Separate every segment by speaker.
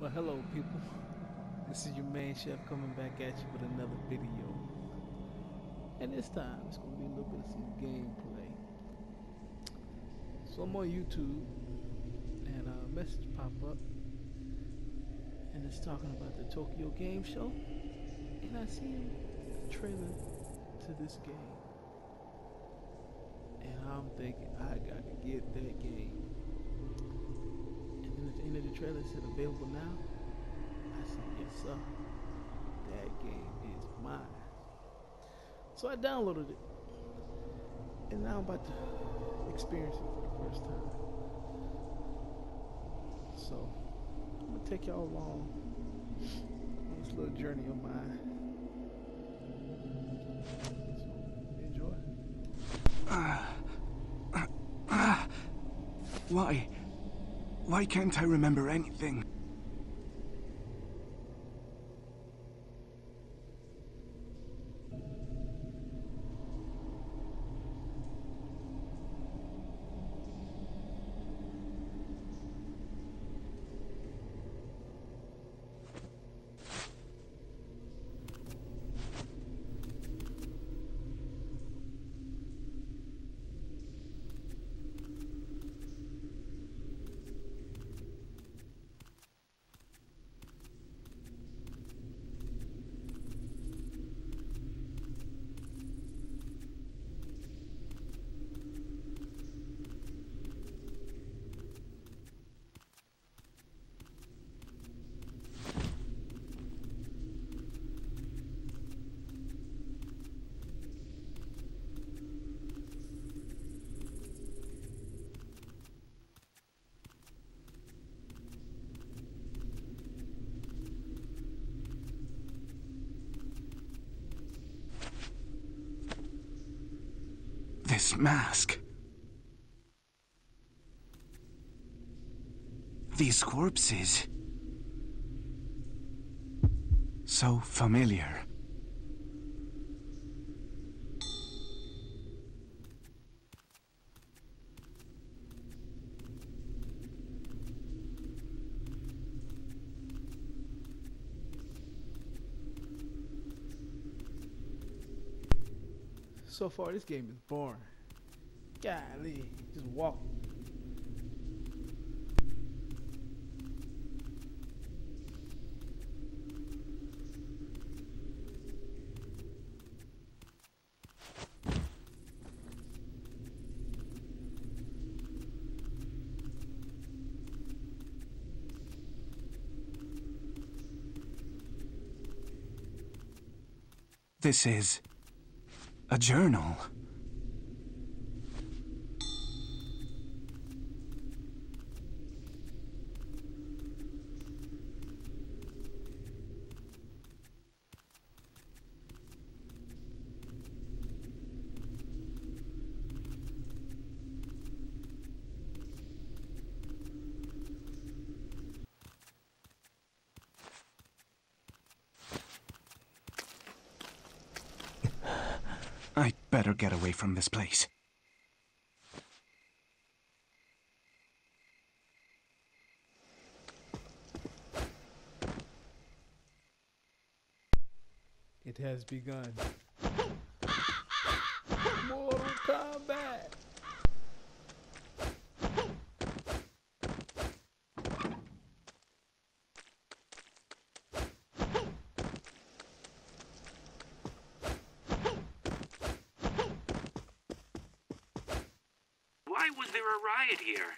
Speaker 1: Well, hello, people. This is your main chef coming back at you with another video. And this time, it's going to be a little bit of some gameplay. So I'm on YouTube, and a message pop up, and it's talking about the Tokyo Game Show, and I see a trailer to this game. And I'm thinking, I gotta get that game. And then at the end of the trailer, said available now. I said, yes, sir. That game is mine. So I downloaded it. And now I'm about to experience it for the first time. So I'm gonna take y'all along on this little journey of mine. Enjoy. Ah, ah, ah.
Speaker 2: Why? Why can't I remember anything? This mask. These corpses. So familiar.
Speaker 1: So far, this game is boring. Golly, just walk.
Speaker 2: This is a journal. Better get away from this place.
Speaker 1: It has begun.
Speaker 3: Why was there a riot here?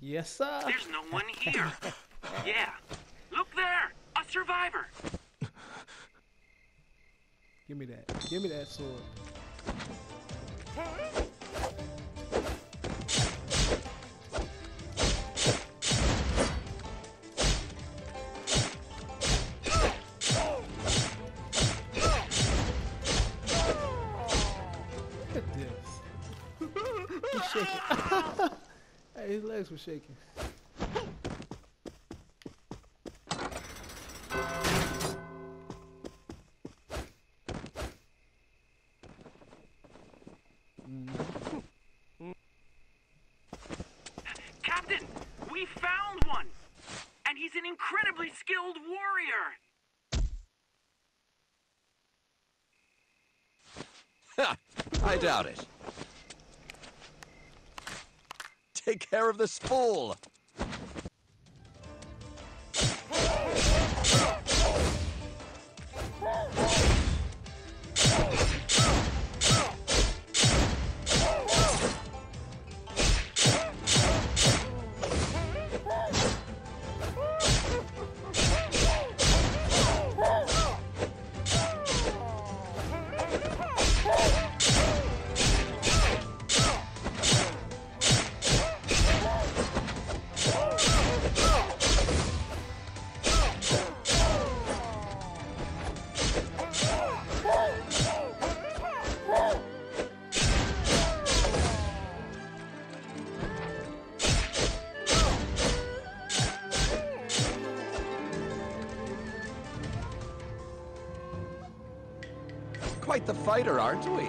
Speaker 1: Yes, sir.
Speaker 3: There's no one here. yeah. Look there! A survivor!
Speaker 1: Give me that. Give me that sword. Legs were shaking.
Speaker 3: Captain! We found one! And he's an incredibly skilled warrior.
Speaker 4: Ha! I doubt it. Take care of this fool! The fighter, aren't we?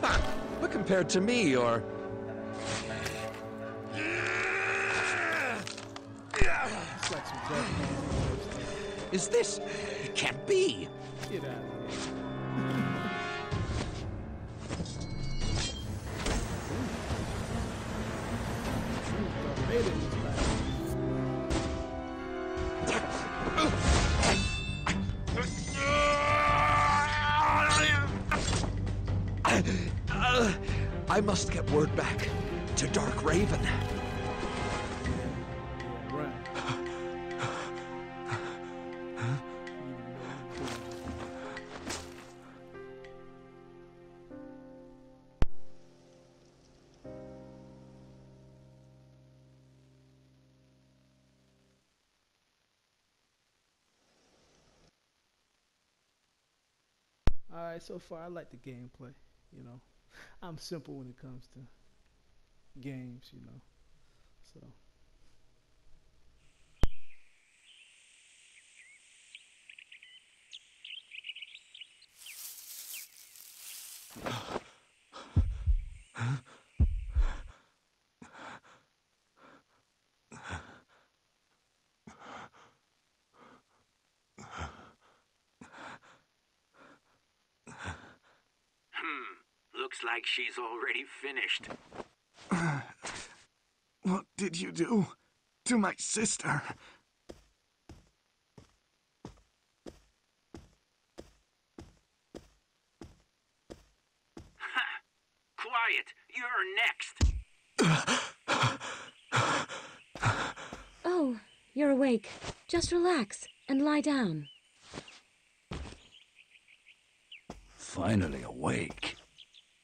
Speaker 4: Ha! But compared to me, you're...
Speaker 1: It's like some Japanese
Speaker 4: Is this... It can't be!
Speaker 1: Get out
Speaker 4: Uh, I must get word back to Dark Raven.
Speaker 1: Yeah, right. All right, so far I like the gameplay. You know, I'm simple when it comes to games. You know, so.
Speaker 3: Hmm. Looks like she's already finished.
Speaker 2: What did you do to my sister?
Speaker 3: Quiet. You're next.
Speaker 5: Oh, you're awake. Just relax and lie down.
Speaker 6: Finally awake.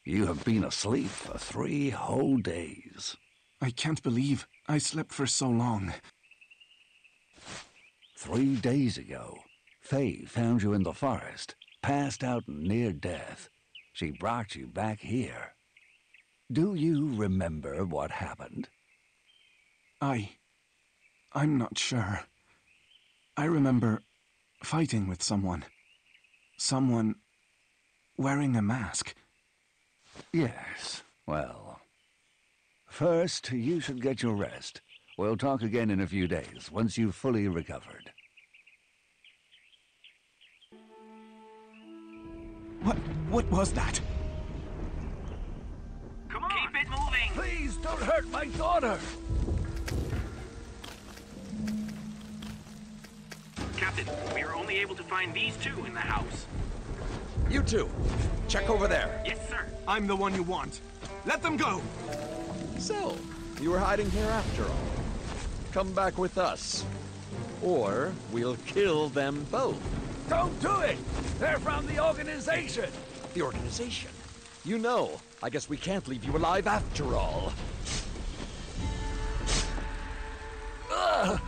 Speaker 6: You have been asleep for three whole days.
Speaker 2: I can't believe I slept for so long.
Speaker 6: Three days ago, Faye found you in the forest, passed out near death. She brought you back here. Do you remember what happened?
Speaker 2: I. I'm not sure. I remember fighting with someone. Someone wearing a mask.
Speaker 6: Yes, well. First, you should get your rest. We'll talk again in a few days, once you've fully recovered.
Speaker 2: What what was that?
Speaker 3: Come on. Keep it moving.
Speaker 6: Please don't hurt my daughter!
Speaker 3: Captain, we are only able to find these two in the house.
Speaker 4: You two, check over there.
Speaker 3: Yes, sir.
Speaker 2: I'm the one you want. Let them go!
Speaker 4: So, you were hiding here after all. Come back with us. Or we'll kill them both.
Speaker 6: Don't do it! They're from the organization!
Speaker 4: The organization. You know, I guess we can't leave you alive after all.
Speaker 1: Oh,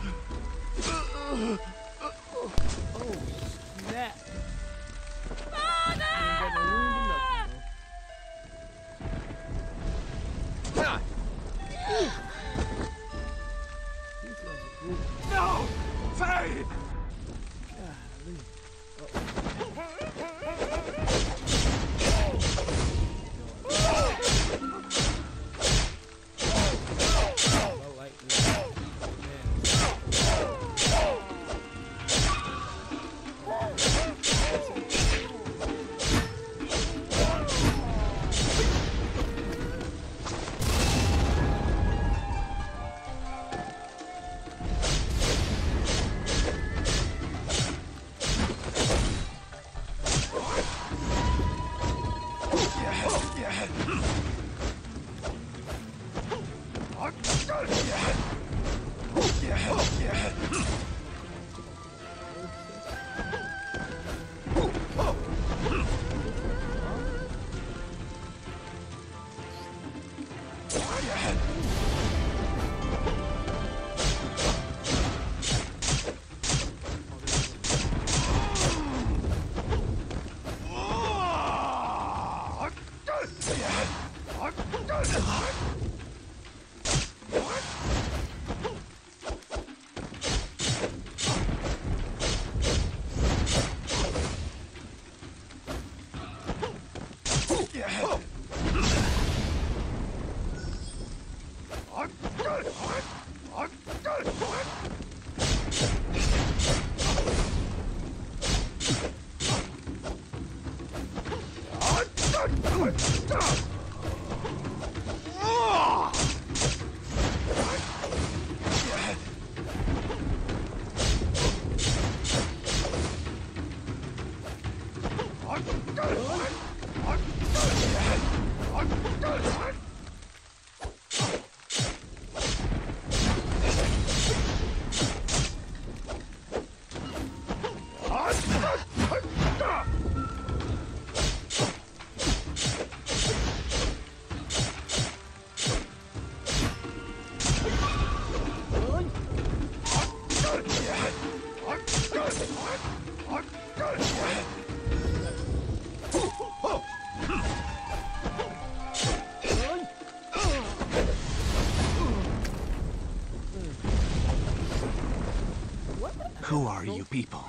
Speaker 2: Who are you people?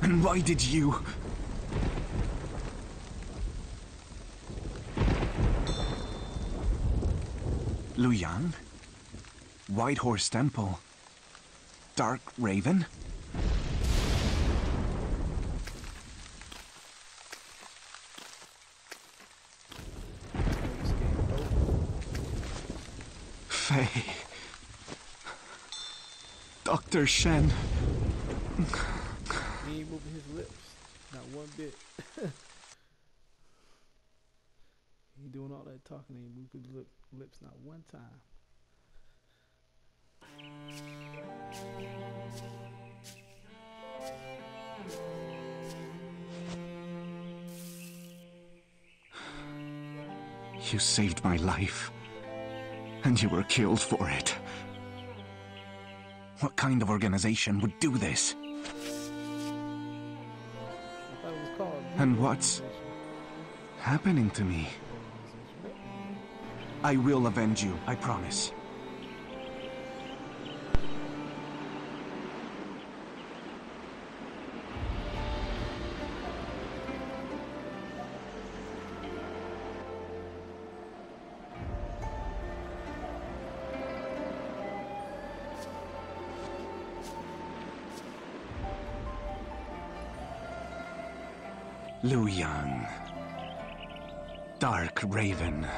Speaker 2: And why did you... Lu Yang? White Horse Temple? Dark Raven? Faye. Dr. Shen.
Speaker 1: He ain't moving his lips. Not one bit. he doing all that talking and he moved his lip, lips not one time.
Speaker 2: You saved my life. And you were killed for it. What kind of organization would do this? And what's- Happening to me. I will avenge you, I promise. Liu Yang. Dark Raven.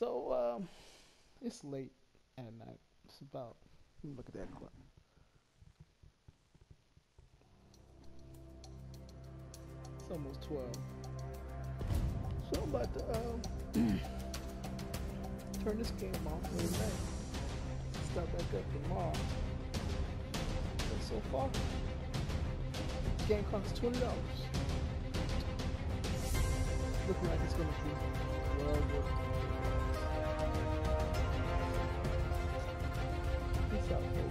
Speaker 1: So, um, it's late at night. It's about, let me look at that clock. It's almost 12. So I'm about to, um, turn this game off for the night. Start back up tomorrow. But so far, the game costs twenty dollars. Looking like it's gonna be well worth it. yourself.